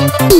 Ah,